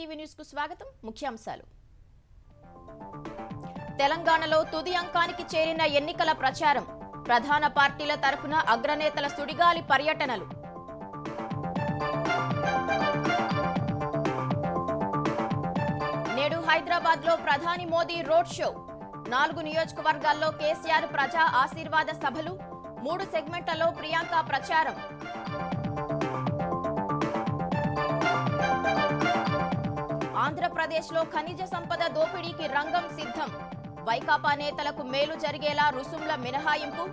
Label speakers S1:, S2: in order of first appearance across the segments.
S1: TV న్యూస్కు స్వాగతం. ముఖ్యాంశాలు. తెలంగాణలో తుది అంకానికి చేరిన ఎన్నికల ప్రచారం. ప్రధాన పార్టీల తరఫున అగ్రనేతల సుడిగాలి పర్యటనలు. నేడు హైదరాబాద్లో ప్రధాని మోదీ రోడ్ షో. నాలుగు నియోజకవర్గాల్లో కేసీఆర్ ప్రజా ఆశీర్వాద సభలు. మూడు సెగ్మెంట్లలో ప్రియాంక ప్రచారం. ఆంధ్రప్రదేశ్లో ఖనిజ సంపద దోపిడీకి రంగం సిద్ధం. వైకాపా నేతలకు మేలు జరిగేలా రుసుముల మినహాయింపు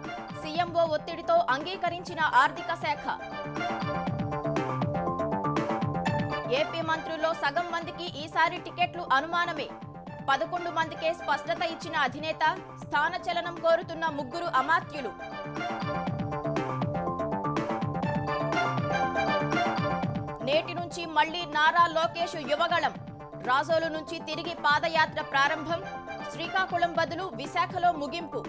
S1: సీఎంఓ ఒత్తిడితో అంగీకరించిన ఆర్థిక శాఖ. ఏపీ మంత్రుల్లో సగం మందికి ఈసారి టికెట్లు అనుమానమే. పదకొండు మందికే స్పష్టత ఇచ్చిన అధినేత స్థానచలనం కోరుతున్న ముగ్గురు అమాత్యులు. నేటి నుంచి మళ్ళీ నారా లోకేష్ యువగళం. రాజోలు నుంచి తిరిగి పాదయాత్ర ప్రారంభం. శ్రీకాకుళం బదులు విశాఖలో ముగింపు.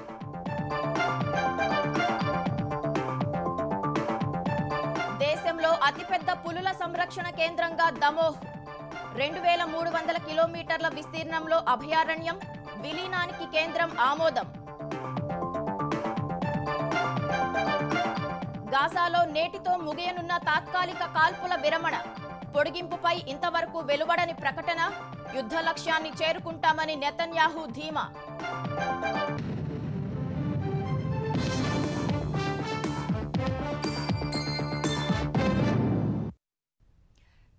S1: దేశంలో అతిపెద్ద పులుల సంరక్షణ కేంద్రంగా దమోహ్. రెండు వేల మూడు వందల కిలోమీటర్ల విస్తీర్ణంలో అభయారణ్యం విలీనానికి కేంద్రం ఆమోదం. గాజాలో నేటితో ముగియనున్న తాత్కాలిక కాల్పుల విరమణ. పొడిగింపుపై ఇంతవరకు వెలువడని ప్రకటన యుద్ధ లక్ష్యాన్ని చేరుకుంటామని నెతన్యాహు ధీమా.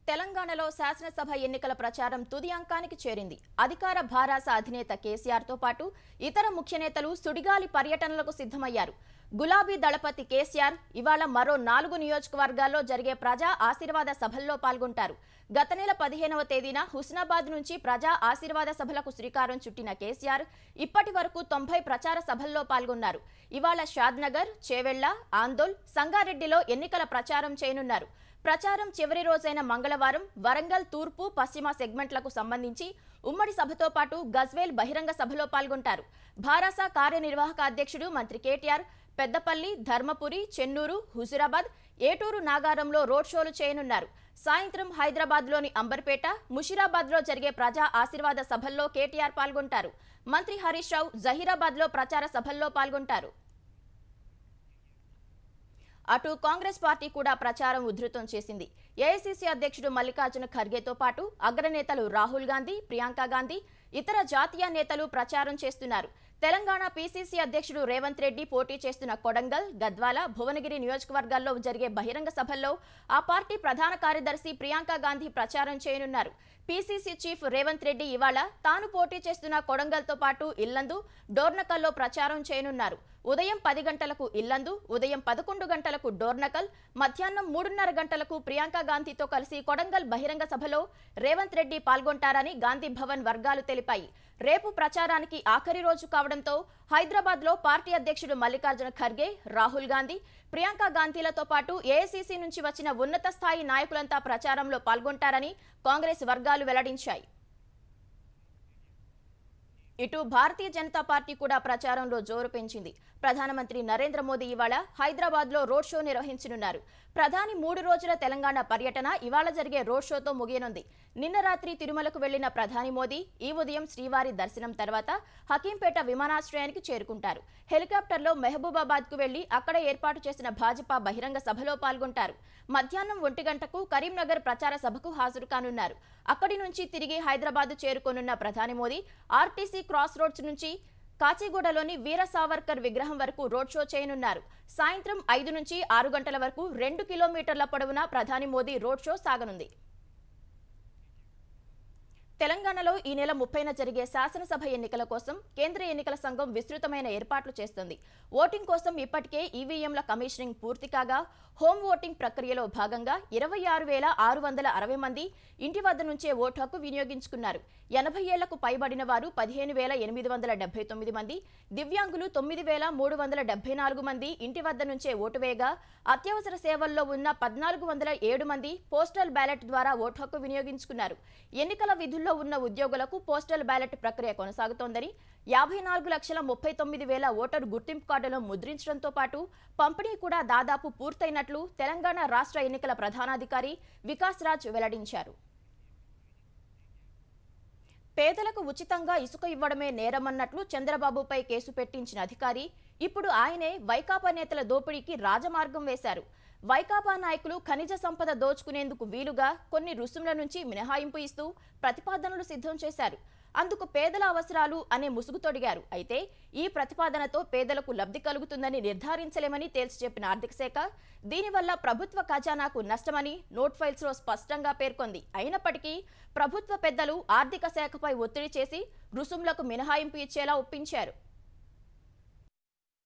S1: తెలంగాణలో శాసనసభ ఎన్నికల ప్రచారం తుది అంకానికి చేరింది. అధికార భారాస అధినేత కేసీఆర్తో పాటు ఇతర ముఖ్య నేతలు సుడిగాలి పర్యటనలకు సిద్ధమయ్యారు. గులాబీ దళపతి కేసీఆర్ ఇవాళ మరో నాలుగు నియోజకవర్గాల్లో జరిగే ప్రజా ఆశీర్వాద సభల్లో పాల్గొంటారు. గత నెల పదిహేనవ తేదీన హుస్నాబాద్ నుంచి ప్రజా ఆశీర్వాద సభలకు శ్రీకారం చుట్టిన కేసీఆర్ ఇప్పటి వరకు తొంభై ప్రచార సభల్లో పాల్గొన్నారు. ఇవాళ షాద్నగర్ చేవెళ్ళ ఆందోల్ సంగారెడ్డిలో ఎన్నికల ప్రచారం చేయనున్నారు. ప్రచారం చివరి రోజైన మంగళవారం వరంగల్ తూర్పు పశ్చిమ సెగ్మెంట్లకు సంబంధించి ఉమ్మడి సభతో పాటు గజ్వేల్ బహిరంగ సభలో పాల్గొంటారు. భారాస కార్యనిర్వాహక అధ్యక్షుడు మంత్రి కేటీఆర్ పెద్దపల్లి ధర్మపురి చెన్నూరు హుజురాబాద్ ఏటూరు నాగారంలో రోడ్ షోలు చేయనున్నారు. సాయంత్రం హైదరాబాద్లోని అంబర్పేట ముషిరాబాద్లో జరిగే ప్రజా ఆశీర్వాద సభల్లో కేటీఆర్ పాల్గొంటారు. మంత్రి హరీష్ రావు జహీరాబాద్లో ప్రచార సభల్లో పాల్గొంటారు. అటు కాంగ్రెస్ పార్టీ కూడా ప్రచారం ఉధృతం చేసింది. ఏఐసీసీ అధ్యక్షుడు మల్లికార్జున ఖర్గేతో పాటు అగ్రనేతలు రాహుల్ గాంధీ ప్రియాంక గాంధీ ఇతర జాతీయ నేతలు ప్రచారం చేస్తున్నారు. తెలంగాణ పీసీసీ అధ్యక్షుడు రేవంత్ రెడ్డి పోటీ చేస్తున్న కొడంగల్ గద్వాల భువనగిరి నియోజకవర్గాల్లో జరిగే బహిరంగ సభల్లో ఆ పార్టీ ప్రధాన కార్యదర్శి ప్రియాంక గాంధీ ప్రచారం చేయనున్నారు. పీసీసీ చీఫ్ రేవంత్ రెడ్డి ఇవాళ తాను పోటీ చేస్తున్న కొడంగల్తో పాటు ఇల్లందు డోర్నకల్లో ప్రచారం చేయనున్నారు. ఉదయం పది గంటలకు ఇల్లందు ఉదయం పదకొండు గంటలకు డోర్నకల్ మధ్యాహ్నం మూడున్నర గంటలకు ప్రియాంక గాంధీతో కలిసి కొడంగల్ బహిరంగ సభలో రేవంత్ రెడ్డి పాల్గొంటారని గాంధీ భవన్ వర్గాలు తెలిపాయి. రేపు ప్రచారానికి ఆఖరి రోజు కావడంతో హైదరాబాద్లో పార్టీ అధ్యక్షుడు మల్లికార్జున ఖర్గే రాహుల్ గాంధీ ప్రియాంక గాంధీలతో పాటు ఏఐసీసీ నుంచి వచ్చిన ఉన్నత స్థాయి నాయకులంతా ప్రచారంలో పాల్గొంటారని కాంగ్రెస్ వర్గాలు వెల్లడించాయి. ఇటు భారతీయ జనతా పార్టీ కూడా ప్రచారంలో జోరు పెంచింది. ప్రధానమంత్రి నరేంద్ర మోదీ ఇవాళ హైదరాబాద్లో రోడ్ షో నిర్వహించనున్నారు. ప్రధాని మూడు రోజుల తెలంగాణ పర్యటన ఇవాళ జరిగే రోడ్ షోతో ముగియనుంది. నిన్న రాత్రి తిరుమలకు వెళ్ళిన ప్రధాని మోదీ ఈ ఉదయం శ్రీవారి దర్శనం తర్వాత హకీంపేట విమానాశ్రయానికి చేరుకుంటారు. హెలికాప్టర్లో మెహబూబాబాద్కు వెళ్ళి అక్కడ ఏర్పాటు చేసిన భాజపా బహిరంగ సభలో పాల్గొంటారు. మధ్యాహ్నం ఒంటి గంటకు కరీంనగర్ ప్రచార సభకు హాజరు కానున్నారు. అక్కడి నుంచి తిరిగి హైదరాబాద్ చేరుకోనున్న ప్రధాని మోదీ ఆర్టీసీ క్రాస్ రోడ్స్ నుంచి కాచిగూడలోని వీర సావర్కర్ విగ్రహం వరకు రోడ్ షో చేయనున్నారు. సాయంత్రం ఐదు నుంచి ఆరు గంటల వరకు రెండు కిలోమీటర్ల పొడవున ప్రధాని మోదీ రోడ్ షో సాగనుంది. తెలంగాణలో ఈ నెల ముప్పైన జరిగే శాసనసభ ఎన్నికల కోసం కేంద్ర ఎన్నికల సంఘం విస్తృతమైన ఏర్పాట్లు చేస్తుంది. ఓటింగ్ కోసం ఇప్పటికే ఈవీఎంల కమిషనింగ్ పూర్తి కాగా హోమ్ ఓటింగ్ ప్రక్రియలో భాగంగా ఇరవై ఆరు వేల ఆరు వందల అరవై మంది ఇంటి వద్ద నుంచే ఓటు హక్కు వినియోగించుకున్నారు. ఎనభై ఏళ్ళకు పైబడిన వారు పదిహేను వేల ఎనిమిది వందల డెబ్బై తొమ్మిది మంది దివ్యాంగులు తొమ్మిది వేల మూడు వందల డెబ్బై నాలుగు మంది ఇంటి వద్ద నుంచే ఓటు వేయగా అత్యవసర సేవల్లో ఉన్న పద్నాలుగు వందల ఏడు మంది పోస్టల్ బ్యాలెట్ ద్వారా ఓటు హక్కు వినియోగించుకున్నారు. ఎన్నికల విధుల్లో ఉన్న ఉద్యోగులకు పోస్టల్ బ్యాలెట్ ప్రక్రియ కొనసాగుతోందని యాభై నాలుగు లక్షల ముప్పై తొమ్మిది వేల ఓటరు గుర్తింపు కార్డులను ముద్రించడంతో పాటు పంపిణీ కూడా దాదాపు పూర్తయినట్లు తెలంగాణ రాష్ట్ర ఎన్నికల ప్రధానాధికారి వికాస్ రాజ్ వెల్లడించారు. పేదలకు ఉచితంగా ఇసుక ఇవ్వడమే నేరమన్నట్లు చంద్రబాబుపై కేసు పెట్టించిన అధికారి ఇప్పుడు ఆయనే వైకాపా నేతల దోపిడీకి రాజమార్గం వేశారు. వైకాపా నాయకులు ఖనిజ సంపద దోచుకునేందుకు వీలుగా కొన్ని రుసుముల నుంచి మినహాయింపు ఇస్తూ ప్రతిపాదనలు సిద్ధం చేశారు. అందుకు పేదల అవసరాలు అనే ముసుగు తొడిగారు అయితే ఈ ప్రతిపాదనతో పేదలకు లబ్ధి కలుగుతుందని నిర్ధారించలేమని తేల్చి చెప్పిన ఆర్థిక శాఖ దీనివల్ల ప్రభుత్వ ఖజానాకు నష్టమని నోట్ ఫైల్స్లో స్పష్టంగా పేర్కొంది. అయినప్పటికీ ప్రభుత్వ పెద్దలు ఆర్థిక శాఖపై ఒత్తిడి చేసి రుసుములకు మినహాయింపు ఇచ్చేలా ఒప్పించారు.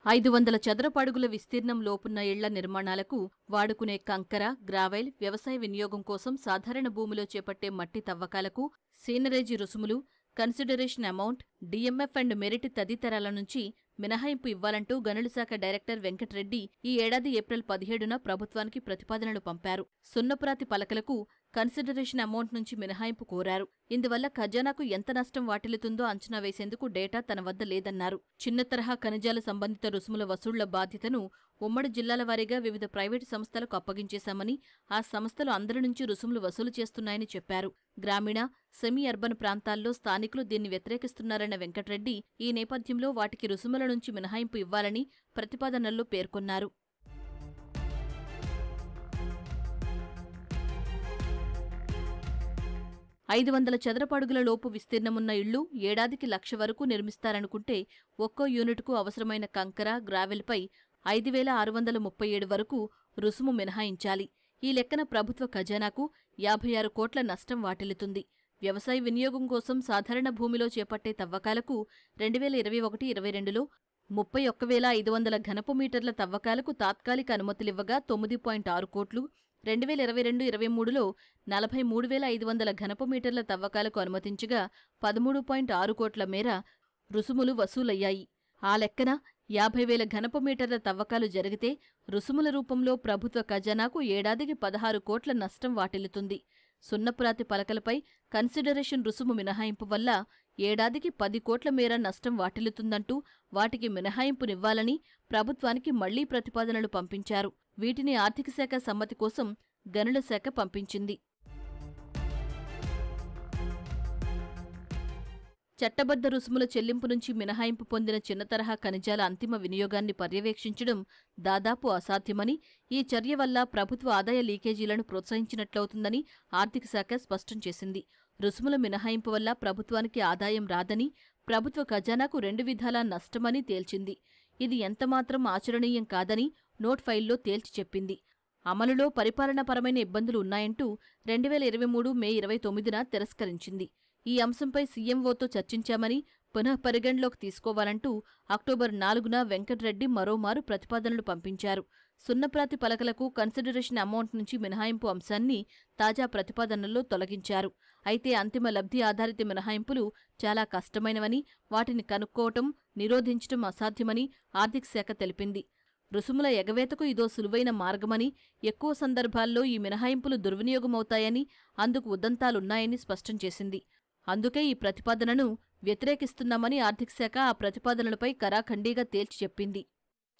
S2: ఐదు వందల చదరపడుగుల విస్తీర్ణం లోపున్న ఇళ్ళ నిర్మాణాలకు వాడుకునే కంకర గ్రావెల్ వ్యవసాయ వినియోగం కోసం సాధారణ భూమిలో చేపట్టే మట్టి తవ్వకాలకు సీనరేజీ రుసుములు consideration amount DMF and merit తదితరాల నుంచి మినహాయింపు ఇవ్వాలంటూ గనుల శాఖ డైరెక్టర్ వెంకటరెడ్డి ఈ ఏడాది ఏప్రిల్ పదిహేడున ప్రభుత్వానికి ప్రతిపాదనలు పంపారు. సున్నపురాతి పలకలకు కన్సిడరేషన్ అమౌంట్ నుంచి మినహాయింపు కోరారు. ఇందువల్ల ఖజానాకు ఎంత నష్టం వాటిల్లుతుందో అంచనా వేసేందుకు డేటా తన వద్ద లేదన్నారు. చిన్న తరహా ఖనిజాల సంబంధిత రుసుముల వసూళ్ళ బాధ్యతను ఉమ్మడి జిల్లాల వారీగా వివిధ ప్రైవేటు సంస్థలకు అప్పగించేశామని ఆ సంస్థలు అందరి నుంచి రుసుములు వసూలు చేస్తున్నాయని చెప్పారు. గ్రామీణ సెమీ అర్బన్ ప్రాంతాల్లో స్థానికులు దీన్ని వ్యతిరేకిస్తున్నారన్న వెంకటరెడ్డి ఈ నేపథ్యంలో వాటికి రుసుముల నుంచి మినహాయింపు ఇవ్వాలని ప్రతిపాదనల్లో పేర్కొన్నారు. ఐదు వందల చదరపడుగుల లోపు విస్తీర్ణమున్న ఇళ్ళు ఏడాదికి లక్ష వరకు నిర్మిస్తారనుకుంటే ఒక్కో యూనిట్కు అవసరమైన కంకర గ్రావెల్పై ఐదు వేల ఆరు వందల ముప్పై ఏడు వరకు రుసుము మినహాయించాలి. ఈ లెక్కన ప్రభుత్వ ఖజానాకు యాభై ఆరు కోట్ల నష్టం వాటిల్లుతుంది. వ్యవసాయ వినియోగం కోసం సాధారణ భూమిలో చేపట్టే తవ్వకాలకు రెండు వేల ఇరవై ఒకటి ఇరవై రెండులో ముప్పై ఒక్క వేల ఐదు వందల ఘనపు మీటర్ల తవ్వకాలకు తాత్కాలిక అనుమతులివ్వగా తొమ్మిది పాయింట్ ఆరు కోట్లు రెండు వేల ఇరవై రెండు ఇరవై మూడులో నలభై మూడు వేల ఐదు వందల ఘనపు మీటర్ల తవ్వకాలకు అనుమతించగా పదమూడు పాయింట్ ఆరు కోట్ల మేర రుసుములు వసూలయ్యాయి. ఆ లెక్కన యాభై వేల ఘనపు మీటర్ల తవ్వకాలు జరిగితే రుసుముల రూపంలో ప్రభుత్వ ఖజానాకు ఏడాదికి పదహారు కోట్ల నష్టం వాటిల్లుతుంది. సున్నపురాతి పలకలపై కన్సిడరేషన్ రుసుము మినహాయింపు వల్ల ఏడాదికి పది కోట్ల మేర నష్టం వాటిల్లుతుందంటూ వాటికి మినహాయింపునివ్వాలని ప్రభుత్వానికి మళ్ళీ ప్రతిపాదనలు పంపించారు. వీటిని ఆర్థిక శాఖ సమ్మతి కోసం గనుల శాఖ పంపించింది. చట్టబద్ధ రుసుముల చెల్లింపు నుంచి మినహాయింపు పొందిన చిన్న తరహా ఖనిజాల అంతిమ వినియోగాన్ని పర్యవేక్షించడం దాదాపు అసాధ్యమని ఈ చర్య వల్ల ప్రభుత్వ ఆదాయ లీకేజీలను ప్రోత్సహించినట్లవుతుందని ఆర్థిక శాఖ స్పష్టం చేసింది. రుసుముల మినహాయింపు వల్ల ప్రభుత్వానికి ఆదాయం రాదని ప్రభుత్వ ఖజానాకు రెండు విధాలా నష్టమని తేల్చింది. ఇది ఎంతమాత్రం ఆచరణీయం కాదని నోట్ ఫైల్లో తేల్చి చెప్పింది. అమలులో పరిపాలనాపరమైన ఇబ్బందులు ఉన్నాయంటూ రెండు వేల ఇరవై మూడు మే ఇరవై తొమ్మిదిన తిరస్కరించింది. ఈ అంశంపై సీఎంఓతో చర్చించామని పునః పరిగణలోకి తీసుకోవాలంటూ అక్టోబర్ నాలుగున వెంకట్రెడ్డి మరోమారు ప్రతిపాదనలు పంపించారు. సున్నప్రాతి పలకలకు కన్సిడరేషన్ అమౌంట్ నుంచి మినహాయింపు అంశాన్ని తాజా ప్రతిపాదనల్లో తొలగించారు. అయితే అంతిమ లబ్ధి ఆధారిత మినహాయింపులు చాలా కష్టమైనవని వాటిని కనుక్కోవటం నిరోధించటం అసాధ్యమని ఆర్థిక శాఖ తెలిపింది. రుసుముల ఎగవేతకు ఇదో సులువైన మార్గమని ఎక్కువ సందర్భాల్లో ఈ మినహాయింపులు దుర్వినియోగమవుతాయని అందుకు ఉదంతాలున్నాయని స్పష్టం చేసింది. అందుకే ఈ ప్రతిపాదనను వ్యతిరేకిస్తున్నామని ఆర్థిక శాఖ ఆ ప్రతిపాదనలపై కరాఖండీగా తేల్చి చెప్పింది.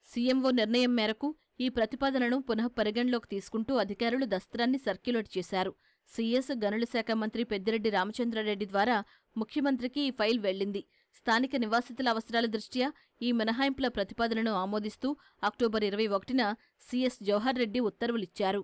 S2: సీఎంఓ నిర్ణయం మేరకు ఈ ప్రతిపాదనను పునః పరిగణలోకి తీసుకుంటూ అధికారులు దస్త్రాన్ని సర్క్యులేట్ చేశారు. సీఎస్ గనుల శాఖ మంత్రి పెద్దిరెడ్డి రామచంద్రారెడ్డి ద్వారా ముఖ్యమంత్రికి ఈ ఫైల్ వెళ్ళింది స్థానిక నివాసితుల అవసరాల దృష్ట్యా ఈ మినహాయింపుల ప్రతిపాదనను ఆమోదిస్తూ అక్టోబర్ ఇరవై ఒకటిన సిఎస్ జవహర్ రెడ్డి ఉత్తర్వులిచ్చారు.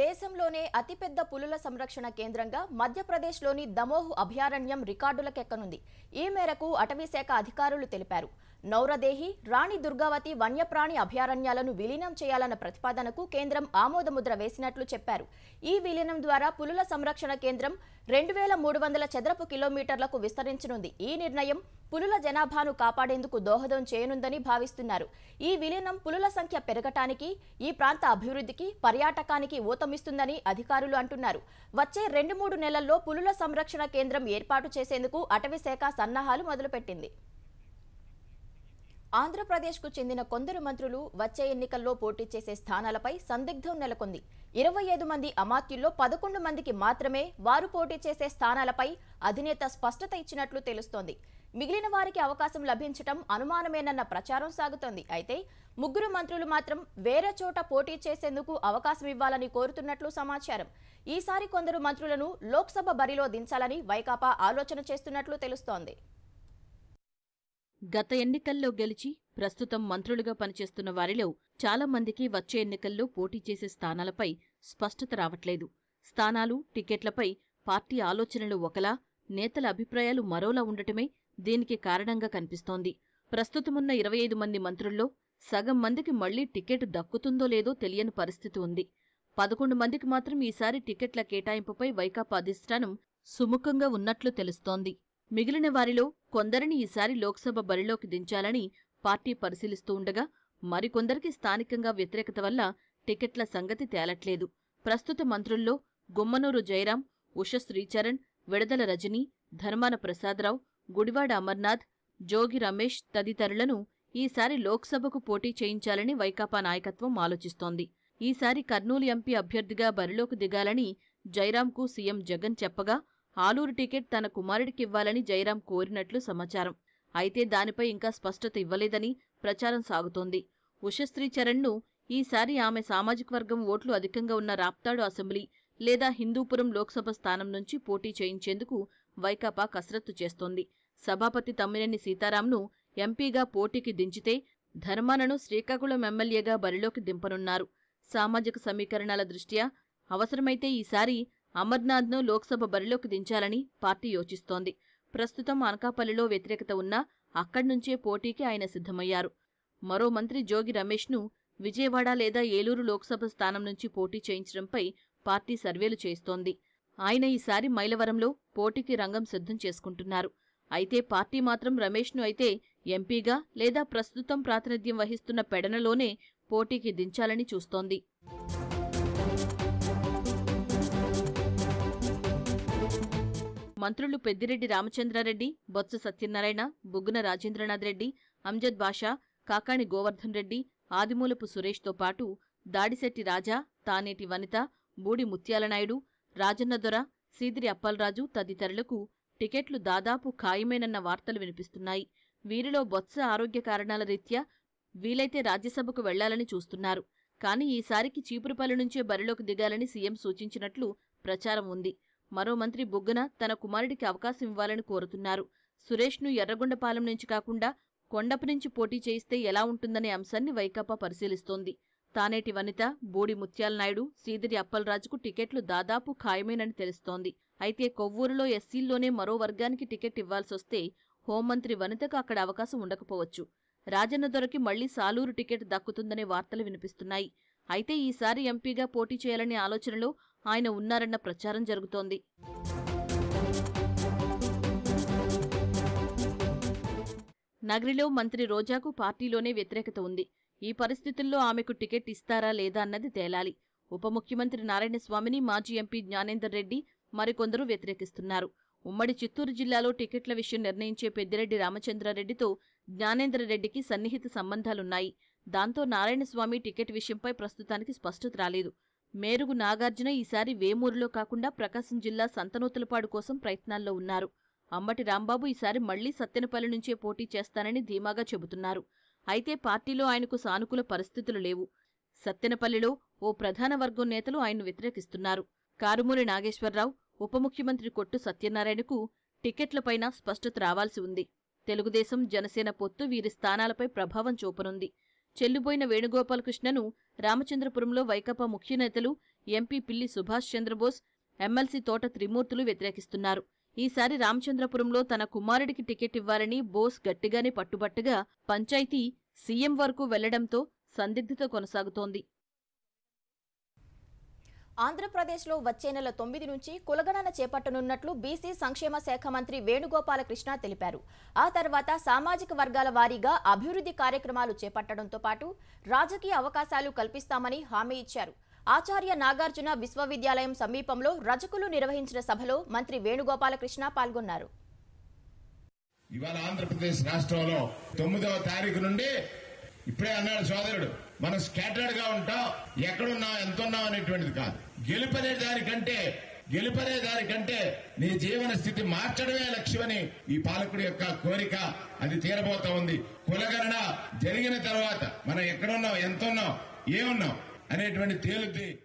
S1: దేశంలోనే అతిపెద్ద పులుల సంరక్షణ కేంద్రంగా మధ్యప్రదేశ్లోని దమోహ్ అభయారణ్యం రికార్డులకెక్కనుంది. ఈ మేరకు అటవీశాఖ అధికారులు తెలిపారు. నౌరదేహి రాణి దుర్గావతి వన్యప్రాణి అభయారణ్యాలను విలీనం చేయాలన్న ప్రతిపాదనకు కేంద్రం ఆమోదముద్ర వేసినట్లు చెప్పారు. ఈ విలీనం ద్వారా పులుల సంరక్షణ కేంద్రం రెండు వేల మూడు వందల చదరపు కిలోమీటర్లకు విస్తరించనుంది. ఈ నిర్ణయం పులుల జనాభాను కాపాడేందుకు దోహదం చేయనుందని భావిస్తున్నారు. ఈ విలీనం పులుల సంఖ్య పెరగటానికి ఈ ప్రాంత అభివృద్ధికి పర్యాటకానికి ఊతమిస్తుందని అధికారులు అంటున్నారు. వచ్చే రెండు మూడు నెలల్లో పులుల సంరక్షణ కేంద్రం ఏర్పాటు చేసేందుకు అటవీశాఖ సన్నాహాలు మొదలుపెట్టింది. ఆంధ్రప్రదేశ్కు చెందిన కొందరు మంత్రులు వచ్చే ఎన్నికల్లో పోటీ చేసే స్థానాలపై సందిగ్ధం నెలకొంది. ఇరవై ఐదు మంది అమాత్యుల్లో పదకొండు మందికి మాత్రమే వారు పోటీ చేసే స్థానాలపై అధినేత స్పష్టత ఇచ్చినట్లు తెలుస్తోంది. మిగిలిన వారికి అవకాశం లభించటం అనుమానమేనన్న ప్రచారం సాగుతోంది. అయితే ముగ్గురు మంత్రులు మాత్రం వేరే చోట పోటీ చేసేందుకు అవకాశం ఇవ్వాలని కోరుతున్నట్లు సమాచారం. ఈసారి కొందరు మంత్రులను లోక్సభ బరిలో దించాలని వైకాపా ఆలోచన చేస్తున్నట్లు తెలుస్తోంది.
S2: గత ఎన్నికల్లో గెలిచి ప్రస్తుతం మంత్రులుగా పనిచేస్తున్న వారిలో చాలా మందికి వచ్చే ఎన్నికల్లో పోటీ చేసే స్థానాలపై స్పష్టత రావట్లేదు. స్థానాలు టికెట్లపై పార్టీ ఆలోచనలు ఒకలా నేతల అభిప్రాయాలు మరోలా ఉండటమే దీనికి కారణంగా కనిపిస్తోంది. ప్రస్తుతమున్న ఇరవై ఐదు మంది మంత్రుల్లో సగం మందికి మళ్ళీ టికెట్ దక్కుతుందో లేదో తెలియని పరిస్థితి ఉంది. పదకొండు మందికి మాత్రం ఈసారి టికెట్ల కేటాయింపుపై వైకాపా అధిష్టానం సుముఖంగా ఉన్నట్లు తెలుస్తోంది. మిగిలిన వారిలో కొందరిని ఈసారి లోక్సభ బరిలోకి దించాలని పార్టీ పరిశీలిస్తూ ఉండగా మరికొందరికి స్థానికంగా వ్యతిరేకత వల్ల టికెట్ల సంగతి తేలట్లేదు. ప్రస్తుత మంత్రుల్లో గుమ్మనూరు జయరాం ఉష శ్రీచరణ్ విడదల రజని ధర్మాన ప్రసాదరావు గుడివాడ అమర్నాథ్ జోగి రమేష్ తదితరులను ఈసారి లోక్సభకు పోటీ చేయించాలని వైకాపా నాయకత్వం ఆలోచిస్తోంది. ఈసారి కర్నూలు ఎంపీ అభ్యర్థిగా బరిలోకి దిగాలని జైరాంకు సీఎం జగన్ చెప్పగా ఆలూరు టికెట్ తన కుమారుడికి ఇవ్వాలని జయరాం కోరినట్లు సమాచారం. అయితే దానిపై ఇంకా స్పష్టత ఇవ్వలేదని ప్రచారం సాగుతోంది. ఉషశ్రీ చరణ్ను ఈసారి ఆమె సామాజిక వర్గం ఓట్లు అధికంగా ఉన్న రాప్తాడు అసెంబ్లీ లేదా హిందూపురం లోక్సభ స్థానం నుంచి పోటీ చేయించేందుకు వైకాపా కసరత్తు చేస్తోంది. సభాపతి తమ్మినేని సీతారాంను ఎంపీగా పోటీకి దించితే ధర్మానను శ్రీకాకుళం ఎమ్మెల్యేగా బరిలోకి దింపనున్నారు. సామాజిక సమీకరణాల దృష్ట్యా అవసరమైతే ఈసారి అమర్నాథ్ను లోక్సభ బరిలోకి దించాలని పార్టీ యోచిస్తోంది. ప్రస్తుతం అనకాపల్లిలో వ్యతిరేకత ఉన్నా అక్కడ్నుంచే పోటీకి ఆయన సిద్ధమయ్యారు. మరో మంత్రి జోగి రమేష్ను విజయవాడ లేదా ఏలూరు లోక్సభ స్థానం నుంచి పోటీ చేయించడంపై పార్టీ సర్వేలు చేస్తోంది. ఆయన ఈసారి మైలవరంలో పోటీకి రంగం సిద్ధం చేసుకుంటున్నారు. అయితే పార్టీ మాత్రం రమేష్ను అయితే ఎంపీగా లేదా ప్రస్తుతం ప్రాతినిధ్యం వహిస్తున్న పెడనలోనే పోటీకి దించాలని చూస్తోంది. మంత్రులు పెద్దిరెడ్డి రామచంద్రారెడ్డి బొత్స సత్యనారాయణ బుగ్గన రాజేంద్రనాథ్ రెడ్డి అంజద్ బాషా కాకాణి గోవర్ధన్ రెడ్డి ఆదిమూలపు సురేష్తో పాటు దాడిశెట్టి రాజా తానేటి వనిత బూడి ముత్యాలనాయుడు రాజన్నదొర సీదిరి అప్పలరాజు తదితరులకు టికెట్లు దాదాపు ఖాయమేనన్న వార్తలు వినిపిస్తున్నాయి. వీరిలో బొత్స ఆరోగ్య కారణాల రీత్యా వీలైతే రాజ్యసభకు వెళ్ళాలని చూస్తున్నారు. కానీ ఈసారికి చీపురుపల్లి నుంచే బరిలోకి దిగాలని సీఎం సూచించినట్లు ప్రచారం ఉంది. మరో మంత్రి బుగ్గన తన కుమారుడికి అవకాశం ఇవ్వాలని కోరుతున్నారు. సురేష్ను ఎర్రగొండపాలెం నుంచి కాకుండా కొండపు నుంచి పోటీ చేయిస్తే ఎలా ఉంటుందనే అంశాన్ని వైకాపా పరిశీలిస్తోంది. తానేటి వనిత బూడి ముత్యాలనాయుడు సీదిరి అప్పలరాజుకు టికెట్లు దాదాపు ఖాయమేనని తెలుస్తోంది. అయితే కొవ్వూరులో ఎస్సీల్లోనే మరో వర్గానికి టికెట్ ఇవ్వాల్సొస్తే హోంమంత్రి వనితకు అక్కడ అవకాశం ఉండకపోవచ్చు. రాజన్న దొరకి మళ్ళీ సాలూరు టికెట్ దక్కుతుందనే వార్తలు వినిపిస్తున్నాయి. అయితే ఈసారి ఎంపీగా పోటీ చేయాలనే ఆలోచనలో ఆయన ఉన్నారన్న ప్రచారం జరుగుతోంది. నగరిలో మంత్రి రోజాకు పార్టీలోనే వ్యతిరేకత ఉంది. ఈ పరిస్థితుల్లో ఆమెకు టికెట్ ఇస్తారా లేదా అన్నది తేలాలి. ఉప ముఖ్యమంత్రి నారాయణస్వామిని మాజీ ఎంపీ జ్ఞానేందర్ రెడ్డి మరికొందరు వ్యతిరేకిస్తున్నారు. ఉమ్మడి చిత్తూరు జిల్లాలో టికెట్ల విషయం నిర్ణయించే పెద్దిరెడ్డి రామచంద్రారెడ్డితో జ్ఞానేంద్ర రెడ్డికి సన్నిహిత సంబంధాలున్నాయి. దాంతో నారాయణస్వామి టికెట్ విషయంపై ప్రస్తుతానికి స్పష్టత రాలేదు. మేరుగు నాగార్జున ఈసారి వేమూరులో కాకుండా ప్రకాశం జిల్లా సంతనూతులపాడు కోసం ప్రయత్నాల్లో ఉన్నారు. అమ్మటి రాంబాబు ఈసారి మళ్ళీ సత్తెనపల్లి నుంచే పోటీ చేస్తానని ధీమాగా చెబుతున్నారు. అయితే పార్టీలో ఆయనకు సానుకూల పరిస్థితులు లేవు. సత్తెనపల్లిలో ఓ ప్రధాన వర్గం నేతలు ఆయన్ను వ్యతిరేకిస్తున్నారు. కారుమూరి నాగేశ్వరరావు ఉప ముఖ్యమంత్రి కొట్టు సత్యనారాయణకు టికెట్లపైన స్పష్టత రావాల్సి ఉంది. తెలుగుదేశం జనసేన పొత్తు వీరి స్థానాలపై ప్రభావం చూపనుంది. చెల్లిపోయిన వేణుగోపాలకృష్ణను రామచంద్రపురంలో వైకాపా ముఖ్య నేతలు ఎంపీ పిల్లి సుభాష్ చంద్రబోస్ ఎమ్మెల్సీ తోట త్రిమూర్తులు వ్యతిరేకిస్తున్నారు. ఈసారి రామచంద్రపురంలో తన కుమారుడికి టికెట్ ఇవ్వాలని బోస్ గట్టిగానే పట్టుబట్టగా పంచాయతీ సీఎం వరకు వెళ్ళడంతో సందిగ్ధత కొనసాగుతోంది.
S1: ఆంధ్రప్రదేశ్లో వచ్చే నెల తొమ్మిది నుంచి కులగణన చేపట్టనున్నట్లు బీసీ సంక్షేమ శాఖ మంత్రి వేణుగోపాలకృష్ణ తెలిపారు. ఆ తర్వాత సామాజిక వర్గాల వారీగా అభివృద్ధి కార్యక్రమాలు చేపట్టడంతో పాటు రాజకీయ అవకాశాలు కల్పిస్తామని హామీ ఇచ్చారు. ఆచార్య నాగార్జున విశ్వవిద్యాలయం సమీపంలో రజకులు నిర్వహించిన సభలో మంత్రి వేణుగోపాలకృష్ణ పాల్గొన్నారు.
S3: ఇవాళ ఆంధ్రప్రదేశ్ రాష్ట్రంలో తొమ్మిదవ తారీఖు నుండి ఇప్పుడే అన్నాడు సోదరుడు. మనం స్కాటర్డ్గా ఉంటాం. ఎక్కడున్నాం ఎంత ఉన్నాం అనేటువంటిది కాదు. గెలుపనే దానికంటే గెలుపనే దానికంటే నీ జీవన స్థితి మార్చడమే లక్ష్యమని ఈ పాలకుడి యొక్క కోరిక. అది తీరబోతా ఉంది. కులగణన జరిగిన తర్వాత మనం ఎక్కడున్నాం ఎంత ఉన్నాం ఏమున్నాం అనేటువంటి తేలుద్ది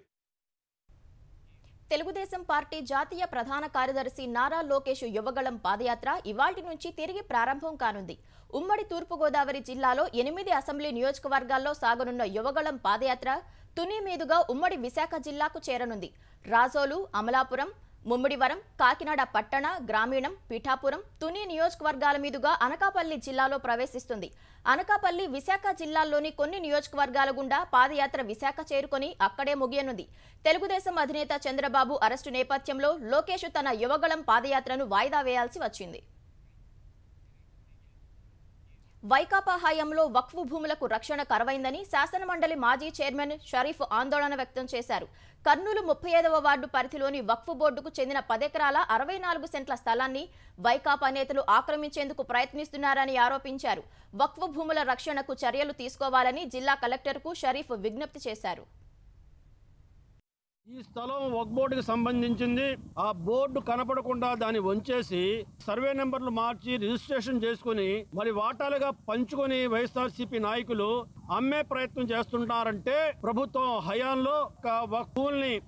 S1: తెలుగుదేశం పార్టీ జాతీయ ప్రధాన కార్యదర్శి నారా లోకేష్ యువగళం పాదయాత్ర ఇవాటి నుంచి తిరిగి ప్రారంభం కానుంది. ఉమ్మడి తూర్పుగోదావరి జిల్లాలో ఎనిమిది అసెంబ్లీ నియోజకవర్గాల్లో సాగనున్న యువగళం పాదయాత్ర తుని మీదుగా ఉమ్మడి విశాఖ జిల్లాకు చేరనుంది. రాజోలు అమలాపురం ముమ్మిడివరం కాకినాడ పట్టణ గ్రామీణం పిఠాపురం తుని నియోజకవర్గాల మీదుగా అనకాపల్లి జిల్లాలో ప్రవేశిస్తుంది. అనకాపల్లి విశాఖ జిల్లాల్లోని కొన్ని నియోజకవర్గాల గుండా పాదయాత్ర విశాఖ చేరుకొని అక్కడే ముగియనుంది. తెలుగుదేశం అధినేత చంద్రబాబు అరెస్టు నేపథ్యంలో లోకేష్ తన యువగళం పాదయాత్రను వాయిదా వేయాల్సి వచ్చింది. వైకాపా హయాంలో వక్ఫ్ భూములకు రక్షణ కరవైందని శాసనమండలి మాజీ చైర్మన్ షరీఫ్ ఆందోళన వ్యక్తం చేశారు. కర్నూలు ముప్పై ఐదవ వార్డు పరిధిలోని వక్ఫ్ బోర్డుకు చెందిన పదెకరాల అరవై నాలుగు సెంట్ల స్థలాన్ని వైకాపా నేతలు ఆక్రమించేందుకు ప్రయత్నిస్తున్నారని ఆరోపించారు. వక్ఫ్ భూముల రక్షణకు చర్యలు తీసుకోవాలని జిల్లా కలెక్టర్కు షరీఫ్ విజ్ఞప్తి చేశారు.
S4: ఈ స్థలం ఒక బోర్డుకి సంబంధించింది. ఆ బోర్డు కనపడకుండా దాన్ని వంచేసి సర్వే నెంబర్లు మార్చి రిజిస్ట్రేషన్ చేసుకుని మరి వాటాలుగా పంచుకొని వైఎస్ఆర్సీపీ నాయకులు అమ్మే ప్రయత్నం చేస్తుంటారంటే ప్రభుత్వం హయాంలో ఒక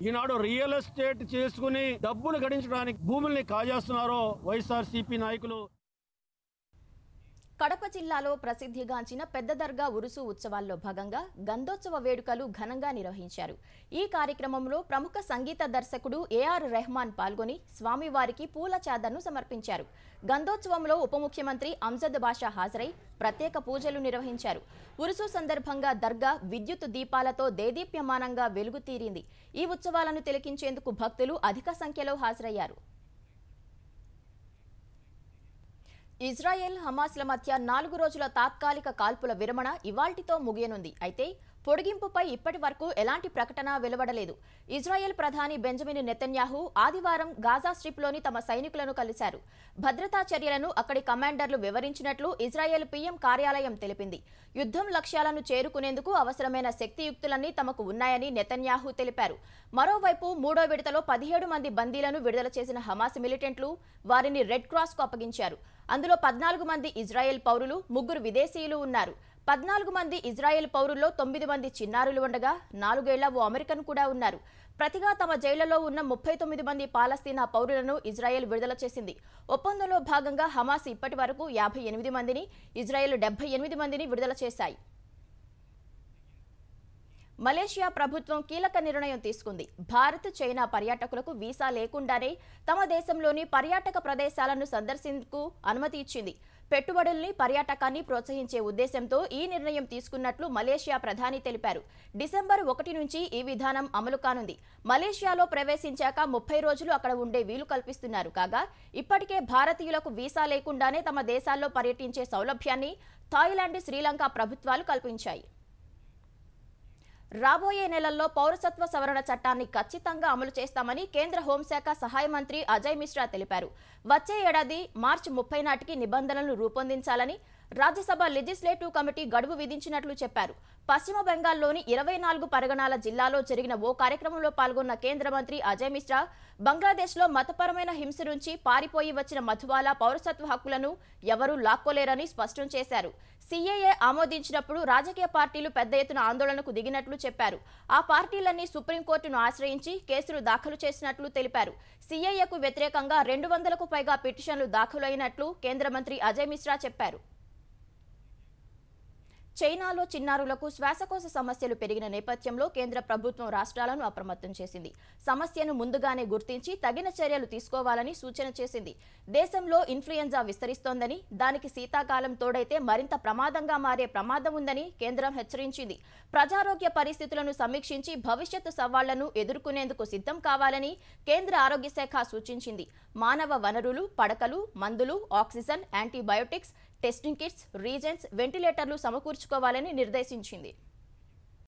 S4: ఈనాడు రియల్ ఎస్టేట్ చేసుకుని డబ్బులు గడించడానికి భూముల్ని కాజేస్తున్నారో వైఎస్ఆర్సీపీ నాయకులు.
S1: కడప జిల్లాలో ప్రసిద్ధిగాంచిన పెద్ద దర్గా ఉరుసు ఉత్సవాల్లో భాగంగా గంధోత్సవ వేడుకలు ఘనంగా నిర్వహించారు. ఈ కార్యక్రమంలో ప్రముఖ సంగీత దర్శకుడు ఏఆర్ రెహమాన్ పాల్గొని స్వామివారికి పూల చాదర్ను సమర్పించారు. గంధోత్సవంలో ఉప ముఖ్యమంత్రి అంజద్ బాషా హాజరై ప్రత్యేక పూజలు నిర్వహించారు. ఉరుసు సందర్భంగా దర్గా విద్యుత్ దీపాలతో దేదీప్యమానంగా వెలుగుతీరింది ఈ ఉత్సవాలను తిలకించేందుకు భక్తులు అధిక సంఖ్యలో హాజరయ్యారు. ఇజ్రాయెల్ హమాస్ల మధ్య నాలుగు రోజుల తాత్కాలిక కాల్పుల విరమణ ఇవాల్టితో ముగియనుంది. అయితే పొడిగింపుపై ఇప్పటి వరకు ఎలాంటి ప్రకటన వెలువడలేదు. ఇజ్రాయెల్ ప్రధాని బెంజమిన్ నెతన్యాహు ఆదివారం గాజా స్ట్రిప్లోని తమ సైనికులను కలిశారు. భద్రతా చర్యలను అక్కడి కమాండర్లు వివరించినట్లు ఇజ్రాయెల్ పీఎం కార్యాలయం తెలిపింది. యుద్ధం లక్ష్యాలను చేరుకునేందుకు అవసరమైన శక్తియుక్తులన్నీ తమకు ఉన్నాయని నెతన్యాహు తెలిపారు. మరోవైపు మూడో విడతలో పదిహేడు మంది బందీలను విడుదల చేసిన హమాస్ మిలిటెంట్లు వారిని రెడ్ క్రాస్కు అప్పగించారు. అందులో పద్నాలుగు మంది ఇజ్రాయెల్ పౌరులు ముగ్గురు విదేశీయులు ఉన్నారు. పద్నాలుగు మంది ఇజ్రాయెల్ పౌరుల్లో తొమ్మిది మంది చిన్నారులు ఉండగా నాలుగేళ్ళ ఓ అమెరికన్ కూడా ఉన్నారు. ప్రతిగా తమ జైళ్ళలో ఉన్న ముప్పై తొమ్మిది మంది పాలస్తీనా పౌరులను ఇజ్రాయెల్ విడుదల చేసింది. ఒప్పందంలో భాగంగా హమాస్ ఇప్పటి వరకు యాభై ఎనిమిది మందిని ఇజ్రాయెల్ డెబ్బై ఎనిమిది మందిని విడుదల చేశాయి. మలేషియా ప్రభుత్వం కీలక నిర్ణయం తీసుకుంది. భారత్ చైనా పర్యాటకులకు వీసా లేకుండానే తమ దేశంలోని పర్యాటక ప్రదేశాలను సందర్శించేందుకు అనుమతి ఇచ్చింది. పెట్టుబడుల్ని పర్యాటకాన్ని ప్రోత్సహించే ఉద్దేశంతో ఈ నిర్ణయం తీసుకున్నట్లు మలేషియా ప్రధాని తెలిపారు. డిసెంబర్ ఒకటి నుంచి ఈ విధానం అమలు కానుంది. మలేషియాలో ప్రవేశించాక ముప్పై రోజులు అక్కడ ఉండే వీలు కల్పిస్తున్నారు. కాగా ఇప్పటికే భారతీయులకు వీసా లేకుండానే తమ దేశాల్లో పర్యటించే సౌలభ్యాన్ని థాయిలాండ్ శ్రీలంక ప్రభుత్వాలు కల్పించాయి. రాబోయే నెలల్లో పౌరసత్వ సవరణ చట్టాన్ని ఖచ్చితంగా అమలు చేస్తామని కేంద్ర హోంశాఖ సహాయ మంత్రి అజయ్ మిశ్రా తెలిపారు. వచ్చే ఏడాది మార్చి ముప్పై నాటికి నిబంధనలను రూపొందించాలని రాజ్యసభ లెజిస్లేటివ్ కమిటీ గడువు విధించినట్లు చెప్పారు. పశ్చిమ బెంగాల్లోని ఇరవై నాలుగు పరగణాల జిల్లాలో జరిగిన ఓ కార్యక్రమంలో పాల్గొన్న కేంద్ర మంత్రి అజయ్ మిశ్రా బంగ్లాదేశ్లో మతపరమైన హింస నుంచి పారిపోయి వచ్చిన మధువాల పౌరసత్వ హక్కులను ఎవరూ లాక్కోలేరని స్పష్టం చేశారు. సీఏఏ ఆమోదించినప్పుడు రాజకీయ పార్టీలు పెద్ద ఎత్తున ఆందోళనకు దిగినట్లు చెప్పారు. ఆ పార్టీలన్నీ సుప్రీంకోర్టును ఆశ్రయించి కేసులు దాఖలు చేసినట్లు తెలిపారు. సీఏఏకు వ్యతిరేకంగా రెండు వందలకు పైగా పిటిషన్లు దాఖలైనట్లు కేంద్ర మంత్రి అజయ్ మిశ్రా చెప్పారు. చైనాలో చిన్నారులకు శ్వాసకోశ సమస్యలు పెరిగిన నేపథ్యంలో కేంద్ర ప్రభుత్వం రాష్ట్రాలను అప్రమత్తం చేసింది. సమస్యను ముందుగానే గుర్తించి తగిన చర్యలు తీసుకోవాలని సూచన చేసింది. దేశంలో ఇన్ఫ్లుయెంజా విస్తరిస్తోందని దానికి శీతాకాలం తోడైతే మరింత ప్రమాదంగా మారే ప్రమాదం ఉందని కేంద్రం హెచ్చరించింది. ప్రజారోగ్య పరిస్థితులను సమీక్షించి భవిష్యత్తు సవాళ్ళను ఎదుర్కొనేందుకు సిద్ధం కావాలని కేంద్ర ఆరోగ్య శాఖ సూచించింది. మానవ వనరులు పడకలు మందులు oxygen antibiotics testing kits reagents వెంటిలేటర్లు సమకూర్చుకోవాలని నిర్దేశించింది.